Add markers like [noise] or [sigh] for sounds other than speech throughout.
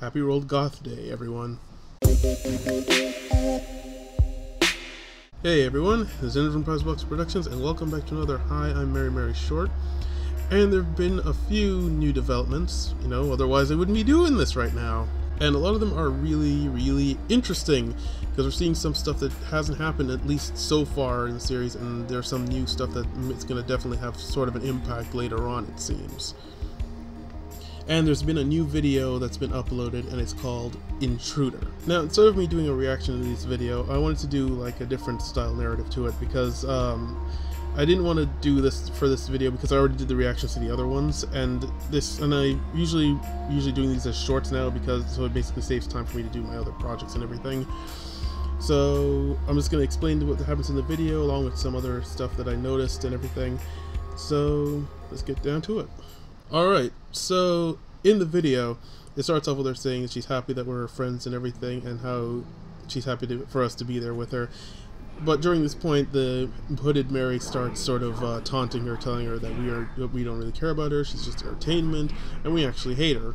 Happy World Goth Day, everyone. Hey everyone, this is Ender from Prizebox Productions, and welcome back to another Hi, I'm Mary Mary short. And there have been a few new developments, you know, otherwise I wouldn't be doing this right now. And a lot of them are really, really interesting, because we're seeing some stuff that hasn't happened at least so far in the series, and there's some new stuff that it's going to definitely have sort of an impact later on, it seems. And there's been a new video that's been uploaded and it's called Intruder. Now, instead of me doing a reaction to this video, I wanted to do like a different style narrative to it because um, I didn't want to do this for this video because I already did the reactions to the other ones and this and I usually usually doing these as shorts now because so it basically saves time for me to do my other projects and everything. So I'm just going to explain what happens in the video along with some other stuff that I noticed and everything. So let's get down to it. Alright, so in the video, it starts off with her saying she's happy that we're her friends and everything, and how she's happy to, for us to be there with her. But during this point, the hooded Mary starts sort of uh, taunting her, telling her that we are we don't really care about her. She's just entertainment, and we actually hate her.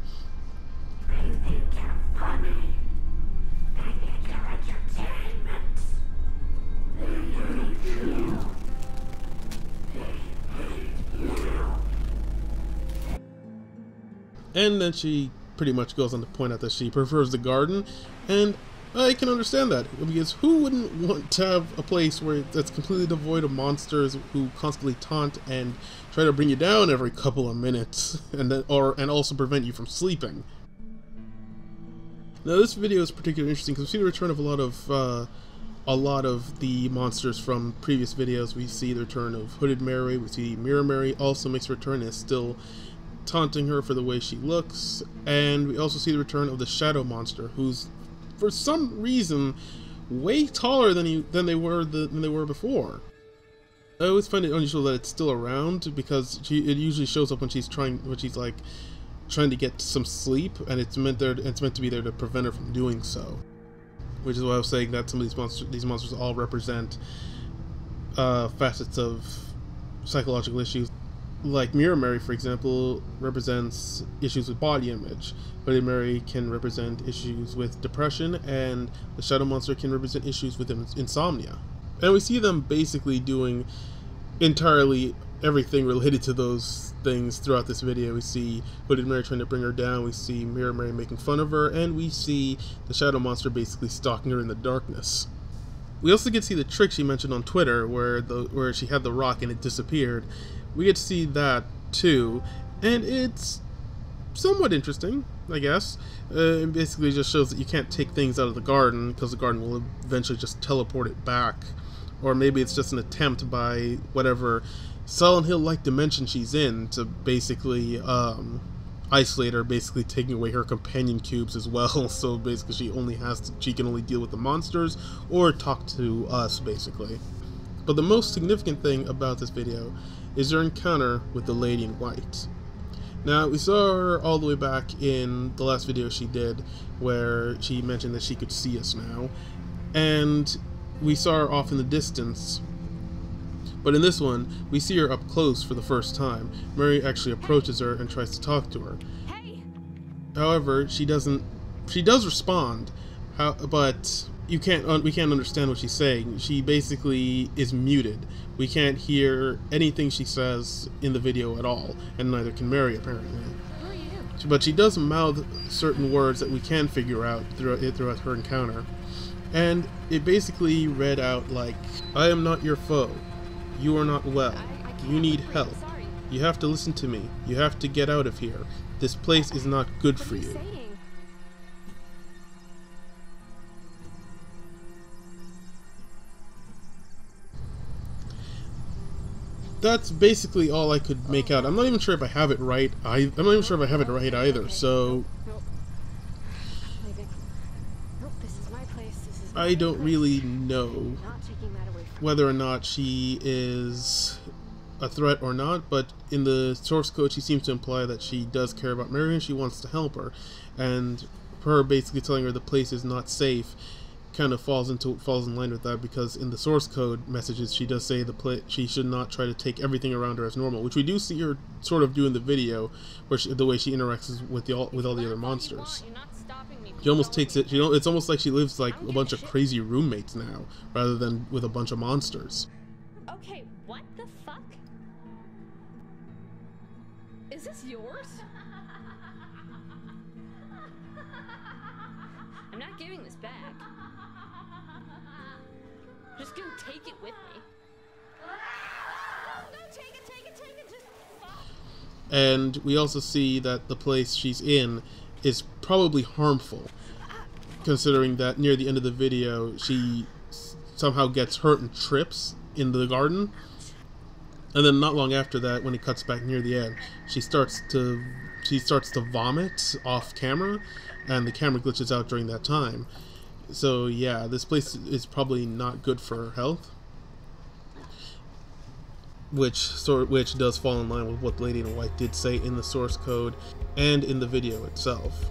And then she pretty much goes on to point out that she prefers the garden, and I can understand that because who wouldn't want to have a place where that's completely devoid of monsters who constantly taunt and try to bring you down every couple of minutes, [laughs] and then or and also prevent you from sleeping. Now this video is particularly interesting because we see the return of a lot of uh, a lot of the monsters from previous videos. We see the return of Hooded Mary, we see Mirror Mary also makes return and is still taunting her for the way she looks, and we also see the return of the Shadow Monster, who's for some reason way taller than he than they were the, than they were before. I always find it unusual that it's still around because she, it usually shows up when she's trying when she's like trying to get some sleep, and it's meant there it's meant to be there to prevent her from doing so. Which is why I was saying that some of these monsters these monsters all represent uh, facets of psychological issues like Mirror Mary, for example, represents issues with body image. Bloody Mary can represent issues with depression, and the Shadow Monster can represent issues with insomnia. And we see them basically doing entirely everything related to those things throughout this video. We see Bloody Mary trying to bring her down, we see Mirror Mary making fun of her, and we see the Shadow Monster basically stalking her in the darkness. We also get to see the trick she mentioned on Twitter, where the where she had the rock and it disappeared, we get to see that too, and it's somewhat interesting, I guess. Uh, it basically just shows that you can't take things out of the garden because the garden will eventually just teleport it back. Or maybe it's just an attempt by whatever Silent Hill like dimension she's in to basically um, isolate her, basically taking away her companion cubes as well. [laughs] So basically, she only has to, she can only deal with the monsters or talk to us, basically. But the most significant thing about this video is her encounter with the lady in white. Now, we saw her all the way back in the last video she did, where she mentioned that she could see us now, and we saw her off in the distance. But in this one, we see her up close for the first time. Mary actually approaches her and tries to talk to her. Hey. However, she doesn't. She does respond, how, but you can't we can't understand what she's saying. She basically is muted. We can't hear anything she says in the video at all, and neither can Mary apparently. But she does mouth certain words that we can figure out throughout throughout her encounter, and it basically read out like, "I am not your foe. You are not well. You need help. You have to listen to me. You have to get out of here. This place is not good for you." That's basically all I could make out. I'm not even sure if I have it right. I, I'm not even sure if I have it right either. So I don't really know whether or not she is a threat or not, but in the source code she seems to imply that she does care about Marion, she wants to help her, and her basically telling her the place is not safe kind of falls into falls in line with that because in the source code messages she does say the play she should not try to take everything around her as normal, which we do see her sort of do in the video, where she, the way she interacts with the all, with all the other monsters. She almost takes it. She don't. It's almost like she lives like a bunch of crazy roommates now, rather than with a bunch of monsters. Okay, what the fuck? Is this yours? [laughs] I'm not giving this back. I'm [laughs] just gonna take it with me. And we also see that the place she's in is probably harmful, considering that near the end of the video she somehow gets hurt and trips in the garden. And then not long after that, when it cuts back near the end, she starts to she starts to vomit off camera, and the camera glitches out during that time. So yeah, this place is probably not good for her health. Which sort which does fall in line with what Lady in White did say in the source code and in the video itself.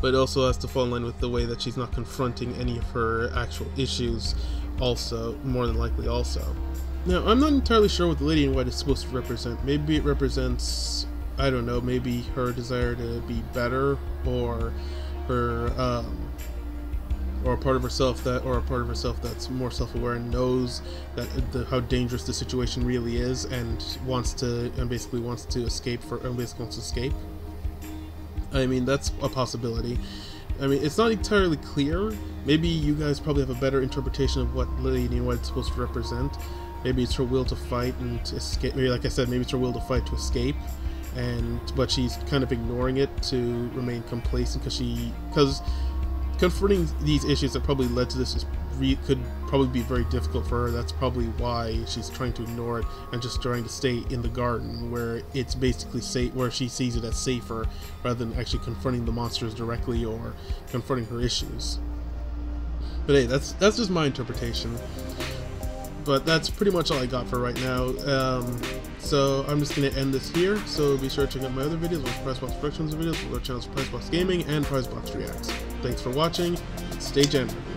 But it also has to fall in line with the way that she's not confronting any of her actual issues also, more than likely also. Now, I'm not entirely sure what the Lady in White is supposed to represent. Maybe it represents, I don't know, maybe her desire to be better, or her, um, or a part of herself that, or a part of herself that's more self-aware and knows that the, how dangerous the situation really is, and wants to, and basically wants to escape for, and basically wants to escape. I mean, that's a possibility. I mean, it's not entirely clear. Maybe you guys probably have a better interpretation of what Lady in White is supposed to represent. Maybe it's her will to fight and to escape. Maybe, like I said, maybe it's her will to fight to escape, and but she's kind of ignoring it to remain complacent because she because confronting these issues that probably led to this is re- could probably be very difficult for her. That's probably why she's trying to ignore it and just trying to stay in the garden where it's basically safe, where she sees it as safer rather than actually confronting the monsters directly or confronting her issues. But hey, that's that's just my interpretation. But that's pretty much all I got for right now. Um, so I'm just going to end this here. So be sure to check out my other videos, like Prizebox Productions videos, with our channels Prizebox Gaming and Prizebox Reacts. Thanks for watching, stay generous.